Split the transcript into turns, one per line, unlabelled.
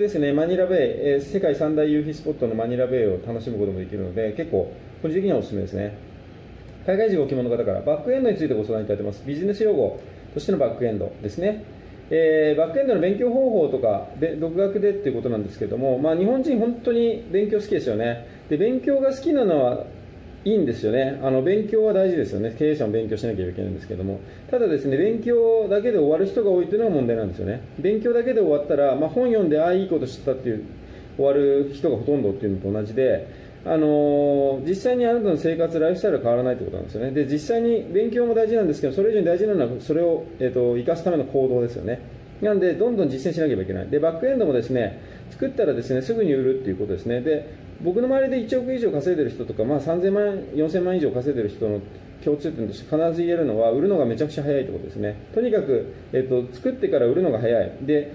ですね、マニラベイ、え世界三大夕日スポットのマニラベイを楽しむこともできるので、結構、個人的にはおすすめですね。海外人ご希望の方から、バックエンドについてご相談いただいてます。ビジネス用語としてのバックエンドですね。えーバックエンドの勉強方法とか、で独学でっていうことなんですけども、まあ、日本人、本当に勉強好きですよね。で勉強が好きなのはいいんですよねあの勉強は大事ですよね経営者も勉強しなきゃいけないんですけどもただですね勉強だけで終わる人が多いというのが問題なんですよね勉強だけで終わったら、まあ、本読んでああいいこと知ったっていう終わる人がほとんどっていうのと同じであのー実際にあなたの生活、ライフスタイルは変わらないということなんですよね。で、実際に勉強も大事なんですけど、それ以上に大事なのは、それを、えっ、と、生かすための行動ですよね。なんで、どんどん実践しなければいけない。で、バックエンドもですね、作ったらですね、すぐに売るっていうことですね。で、僕の周りで1億以上稼いでる人とか、まあ、3000万、4000万以上稼いでる人の共通点として必ず言えるのは、売るのがめちゃくちゃ早いということですね。とにかく、えっ、と、作ってから売るのが早い。で、